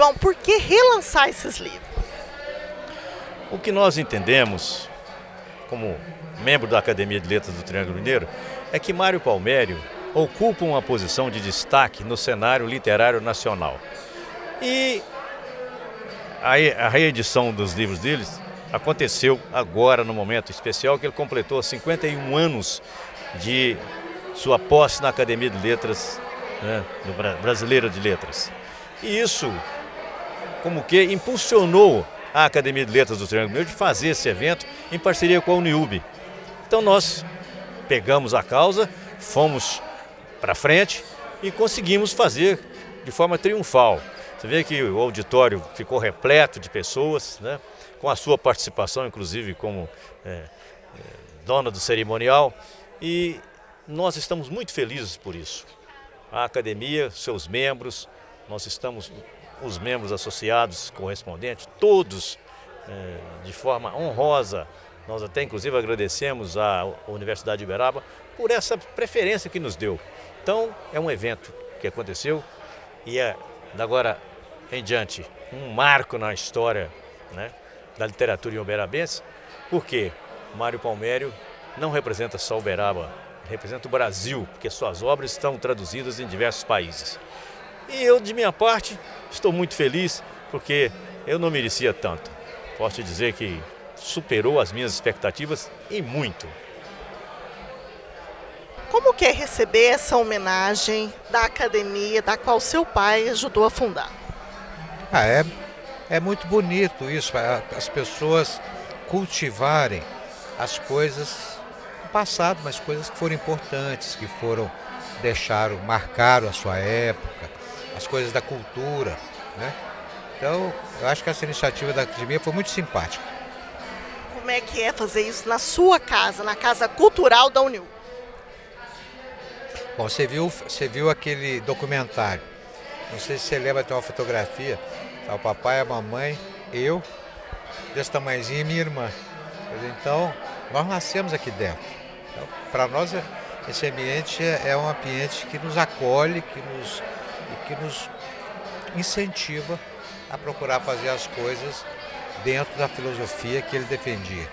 João, por que relançar esses livros? O que nós entendemos, como membro da Academia de Letras do Triângulo Mineiro, é que Mário Palmério ocupa uma posição de destaque no cenário literário nacional. E a reedição dos livros deles aconteceu agora, no momento especial, que ele completou 51 anos de sua posse na Academia de Letras né, Brasileira de Letras. E isso, como que, impulsionou a Academia de Letras do Triângulo Mineiro de fazer esse evento em parceria com a Uniub. Então nós pegamos a causa, fomos para frente e conseguimos fazer de forma triunfal. Você vê que o auditório ficou repleto de pessoas, né? com a sua participação, inclusive como é, é, dona do cerimonial, e nós estamos muito felizes por isso. A academia, seus membros, nós estamos, os membros associados correspondentes, todos é, de forma honrosa. Nós até inclusive agradecemos à Universidade de Uberaba por essa preferência que nos deu. Então, é um evento que aconteceu e é, da agora em diante, um marco na história né, da literatura uberabense, porque Mário Palmério não representa só Uberaba, representa o Brasil, porque suas obras estão traduzidas em diversos países. E eu, de minha parte, estou muito feliz, porque eu não merecia tanto. Posso dizer que superou as minhas expectativas e muito. Como que é receber essa homenagem da academia da qual seu pai ajudou a fundar? Ah, é, é muito bonito isso, as pessoas cultivarem as coisas do passado, mas coisas que foram importantes, que foram, deixaram, marcaram a sua época, as coisas da cultura, né? Então, eu acho que essa iniciativa da academia foi muito simpática. Como é que é fazer isso na sua casa, na Casa Cultural da União? Bom, você viu, você viu aquele documentário não sei se você lembra, tem uma fotografia. Tá o papai, a mamãe, eu, desse tamanhozinho e minha irmã. Então, nós nascemos aqui dentro. Então, Para nós, esse ambiente é, é um ambiente que nos acolhe, que nos, que nos incentiva a procurar fazer as coisas dentro da filosofia que ele defendia.